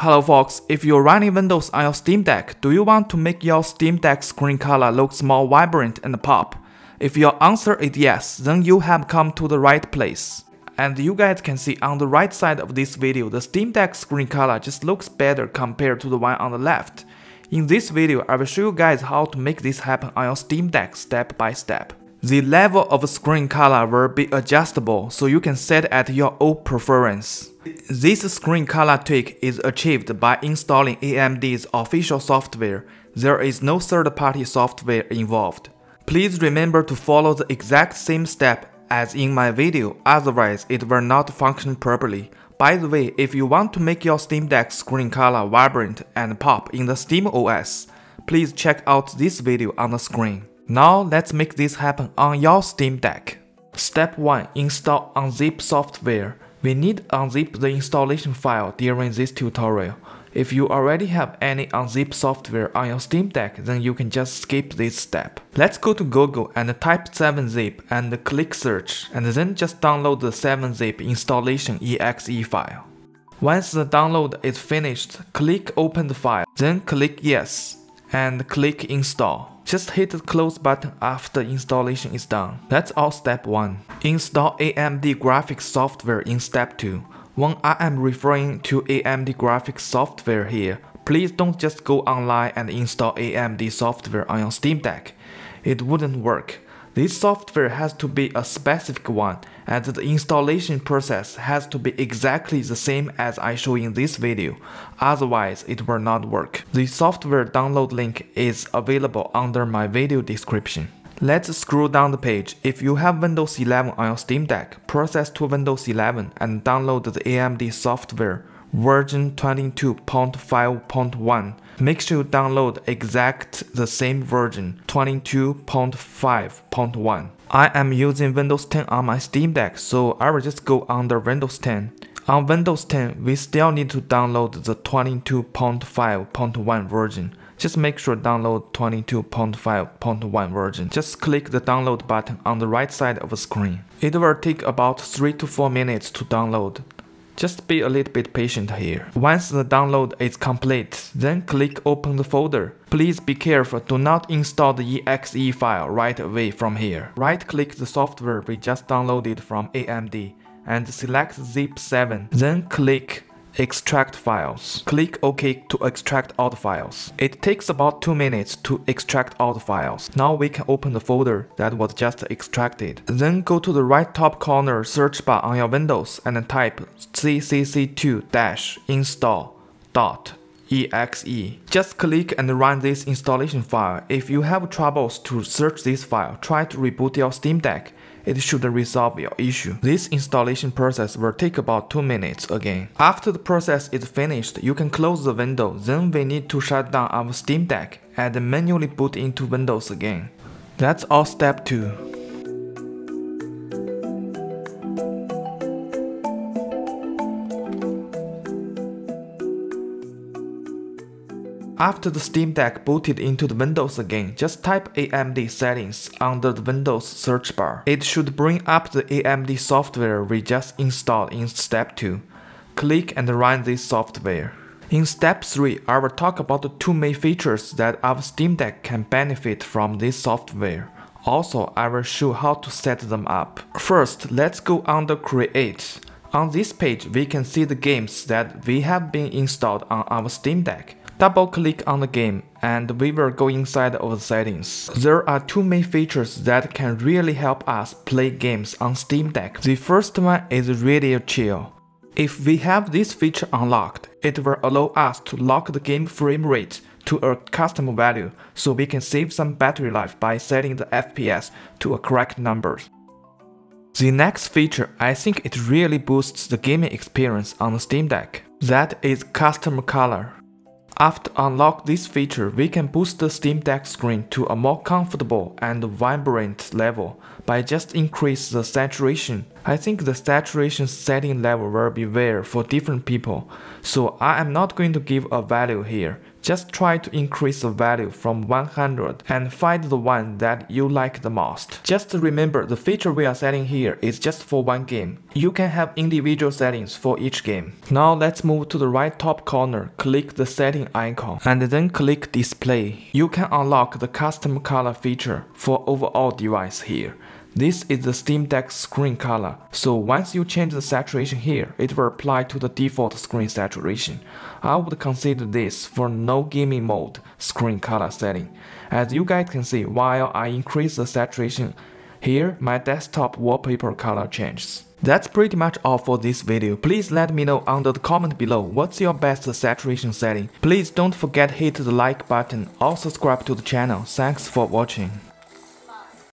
Hello folks, if you're running Windows on your Steam Deck, do you want to make your Steam Deck screen color look more vibrant and pop? If your answer is yes, then you have come to the right place. And you guys can see on the right side of this video, the Steam Deck screen color just looks better compared to the one on the left. In this video, I will show you guys how to make this happen on your Steam Deck step by step. The level of screen color will be adjustable so you can set at your own preference. This screen color tweak is achieved by installing AMD's official software. There is no third-party software involved. Please remember to follow the exact same step as in my video, otherwise it will not function properly. By the way, if you want to make your Steam Deck screen color vibrant and pop in the Steam OS, please check out this video on the screen. Now let's make this happen on your Steam Deck. Step 1. Install Unzip software. We need unzip the installation file during this tutorial. If you already have any unzip software on your Steam Deck, then you can just skip this step. Let's go to Google and type 7-zip and click search, and then just download the 7-zip installation exe file. Once the download is finished, click open the file, then click yes, and click install. Just hit the close button after installation is done. That's all step 1. Install AMD graphics software in step 2. When I am referring to AMD graphics software here, please don't just go online and install AMD software on your Steam Deck. It wouldn't work. This software has to be a specific one and the installation process has to be exactly the same as I show in this video, otherwise it will not work. The software download link is available under my video description. Let's scroll down the page. If you have Windows 11 on your Steam Deck, process to Windows 11 and download the AMD software version 22.5.1. Make sure you download exact the same version 22.5.1. I am using Windows 10 on my Steam Deck, so I will just go under Windows 10. On Windows 10, we still need to download the 22.5.1 version. Just make sure download 22.5.1 version. Just click the download button on the right side of the screen. It will take about 3 to 4 minutes to download. Just be a little bit patient here. Once the download is complete, then click open the folder. Please be careful, do not install the exe file right away from here. Right click the software we just downloaded from AMD and select zip7. Then click extract files. Click OK to extract all the files. It takes about 2 minutes to extract all the files. Now we can open the folder that was just extracted. Then go to the right top corner search bar on your Windows and type ccc2-install.exe. Just click and run this installation file. If you have troubles to search this file, try to reboot your Steam Deck it should resolve your issue. This installation process will take about 2 minutes again. After the process is finished, you can close the window, then we need to shut down our Steam Deck and manually boot into Windows again. That's all step 2. After the Steam Deck booted into the Windows again, just type AMD settings under the Windows search bar. It should bring up the AMD software we just installed in step 2. Click and run this software. In step 3, I will talk about the two main features that our Steam Deck can benefit from this software. Also, I will show how to set them up. First, let's go under Create. On this page, we can see the games that we have been installed on our Steam Deck. Double click on the game and we will go inside of the settings. There are two main features that can really help us play games on Steam Deck. The first one is Radeon Chill. If we have this feature unlocked, it will allow us to lock the game frame rate to a custom value so we can save some battery life by setting the FPS to a correct number. The next feature, I think it really boosts the gaming experience on the Steam Deck. That is custom color. After unlock this feature, we can boost the Steam Deck screen to a more comfortable and vibrant level by just increase the saturation. I think the saturation setting level will be weird for different people, so I am not going to give a value here, Just try to increase the value from 100 and find the one that you like the most. Just remember the feature we are setting here is just for one game. You can have individual settings for each game. Now let's move to the right top corner, click the setting icon and then click display. You can unlock the custom color feature for overall device here. This is the Steam Deck screen color, so once you change the saturation here, it will apply to the default screen saturation. I would consider this for no gaming mode screen color setting. As you guys can see, while I increase the saturation here, my desktop wallpaper color changes. That's pretty much all for this video. Please let me know under the comment below what's your best saturation setting. Please don't forget hit the like button or subscribe to the channel. Thanks for watching.